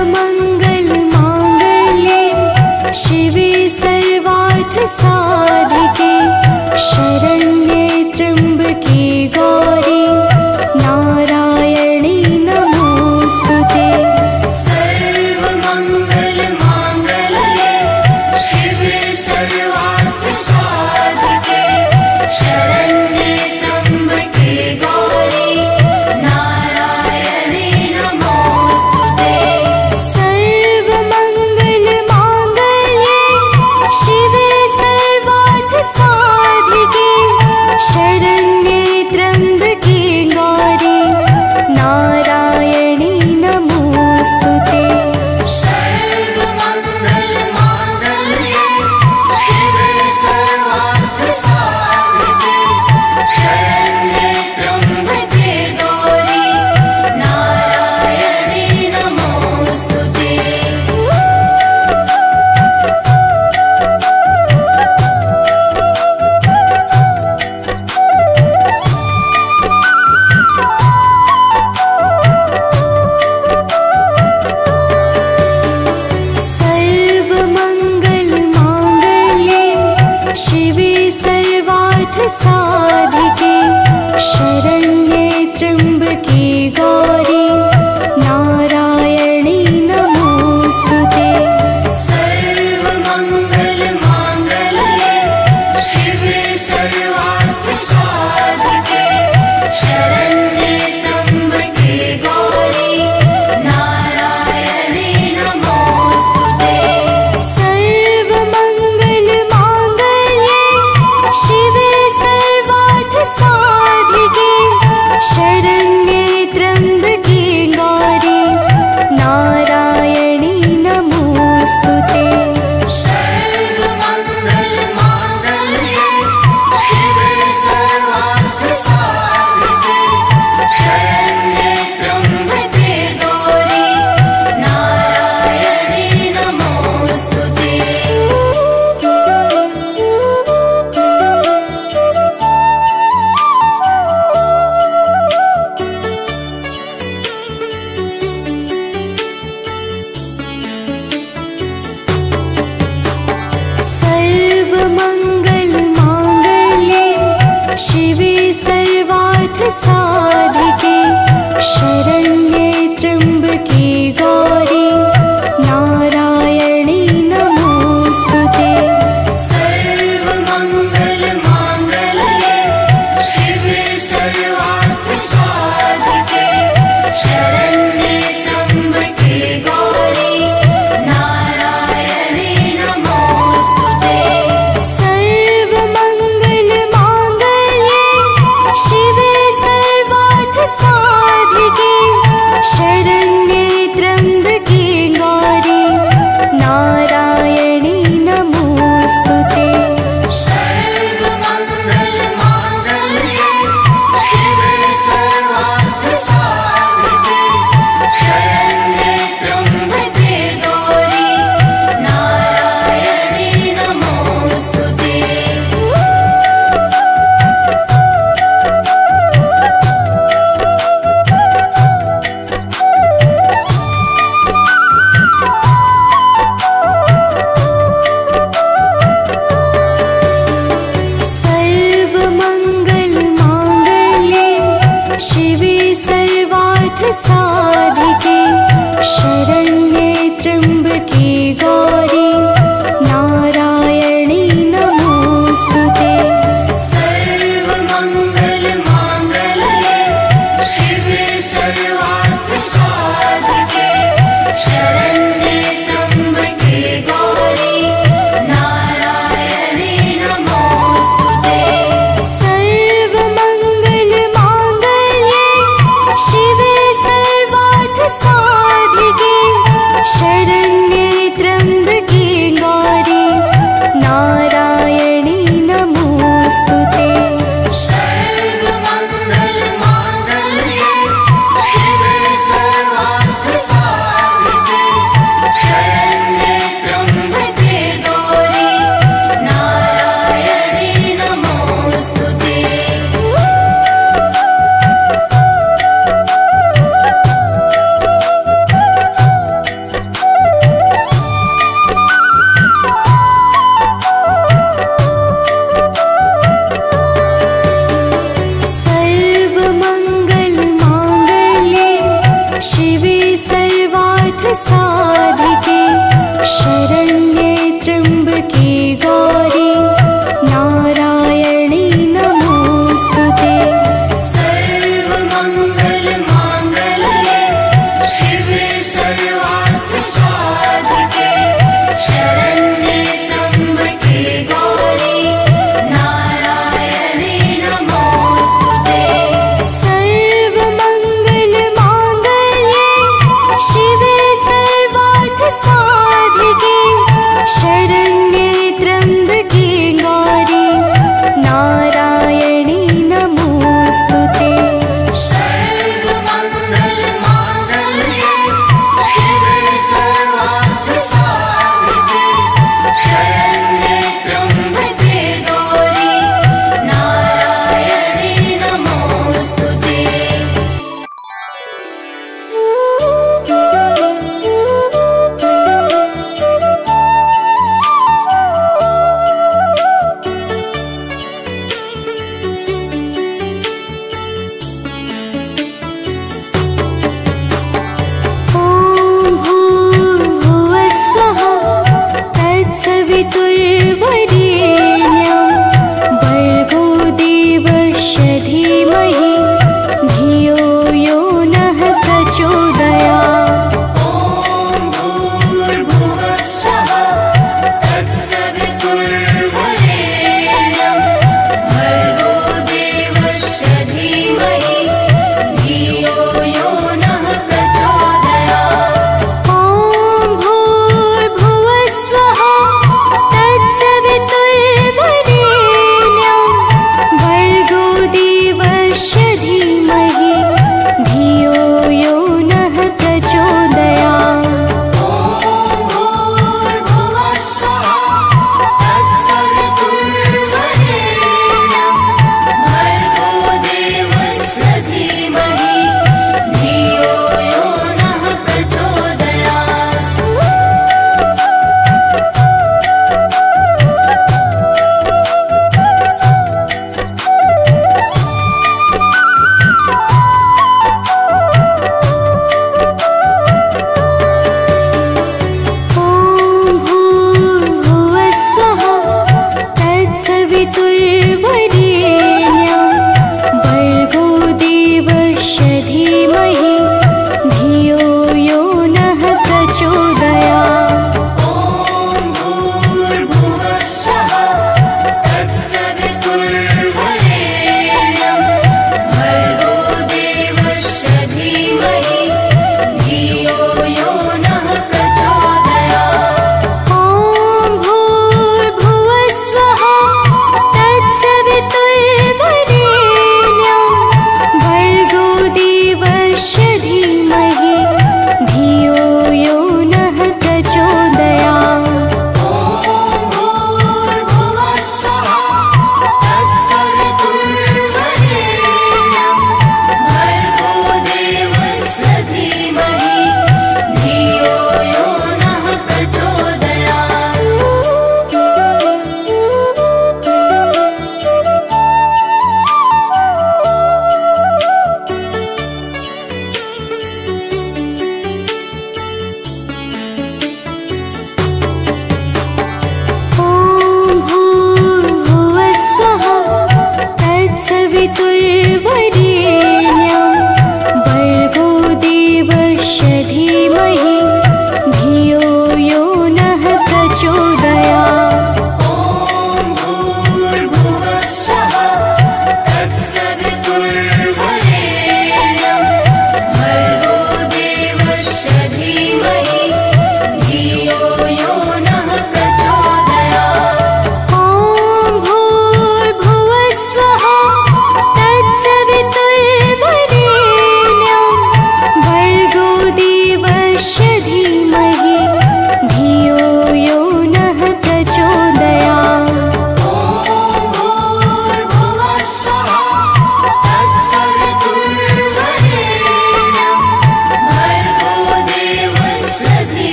सर्वमङ्गलमाङ्गल्ये शिवे सर्वार्थसाधिके शरण्ये त्र्यम्बके गौरी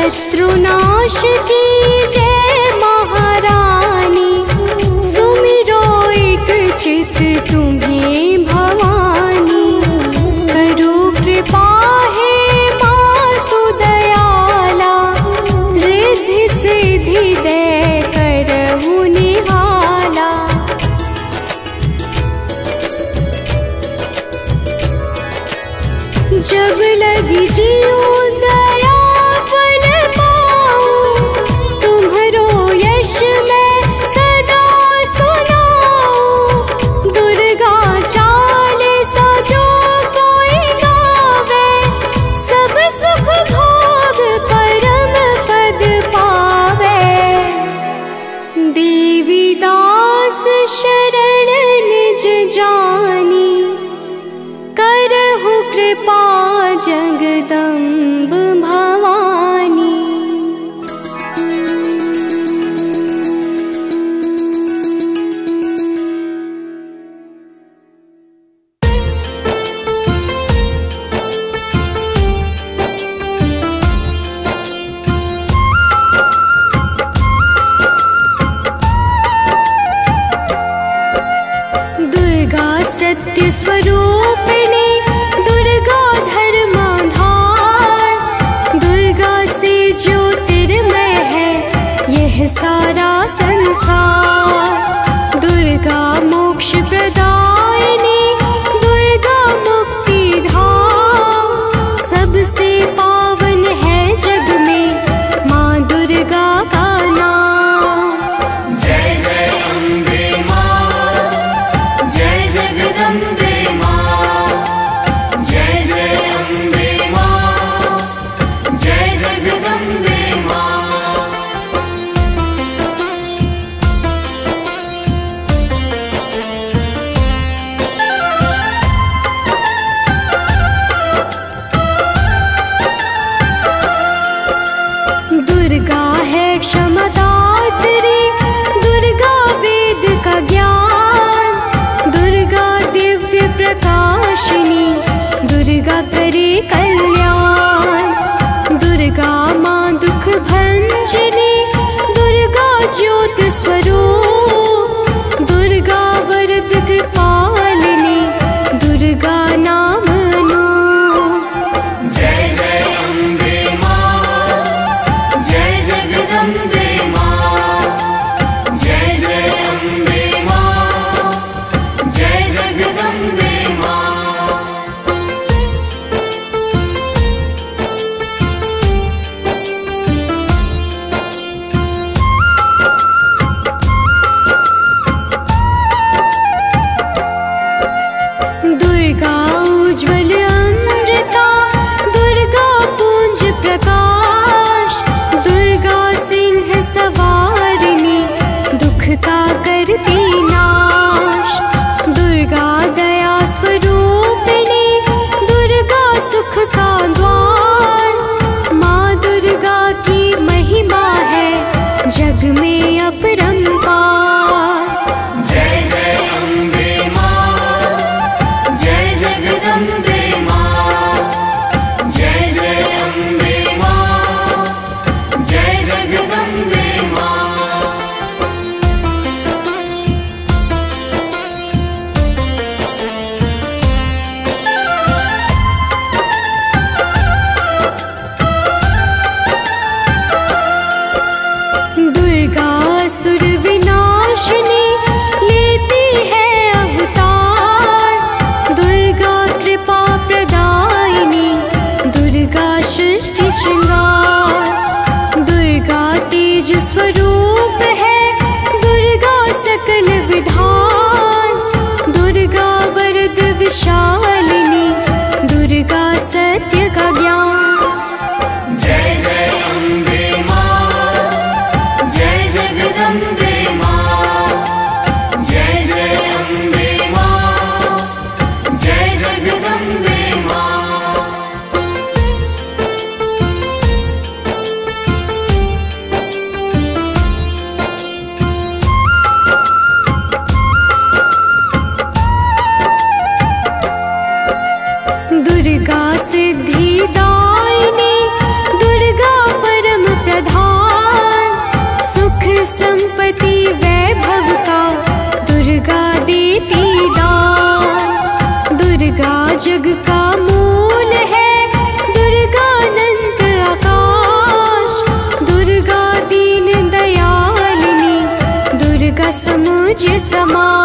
शत्रुनाश की सम्पति वैभव का दुर्गा देती दान। दुर्गा जग का मूल है दुर्गा अनंत आकाश। दुर्गा दीन दयालिनी दुर्गा समूच समा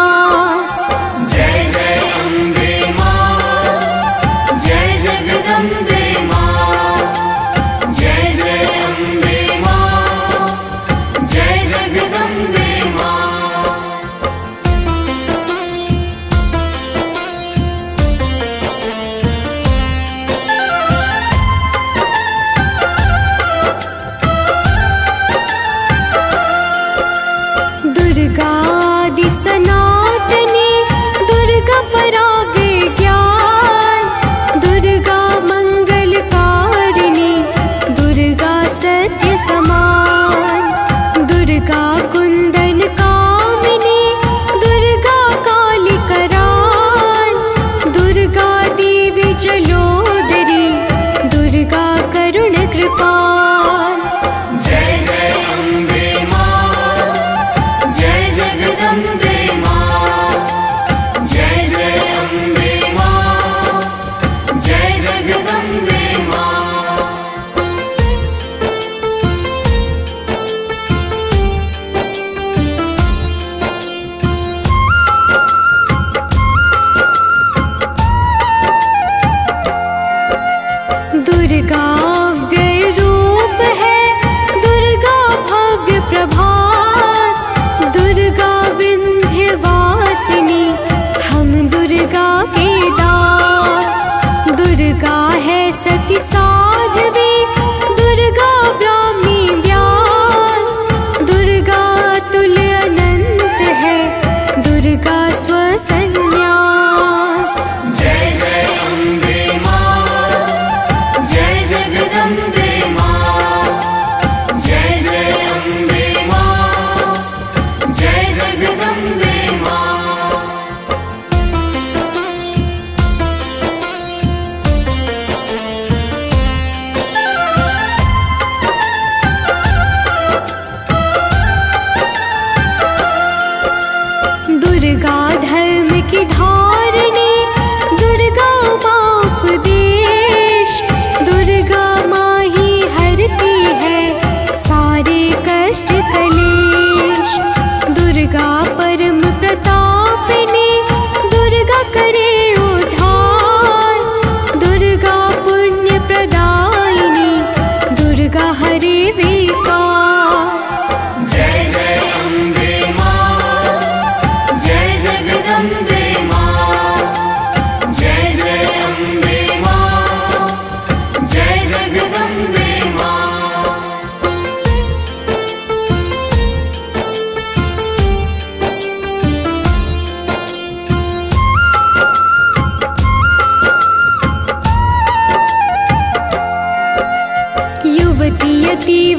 युवती